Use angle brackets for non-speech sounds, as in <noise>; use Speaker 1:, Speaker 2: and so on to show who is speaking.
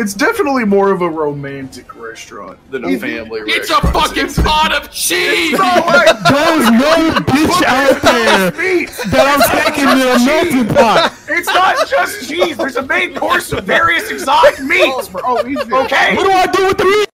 Speaker 1: It's definitely more of a romantic restaurant than a
Speaker 2: It's-
Speaker 1: family
Speaker 3: It's a fucking pot of cheese! <laughs>
Speaker 4: There's no bitch out there that I'm taking in a melting pot.
Speaker 1: It's not just cheese. There's a main course of various exotic meats.
Speaker 2: Oh,
Speaker 1: Okay.
Speaker 4: What do I do with the meat?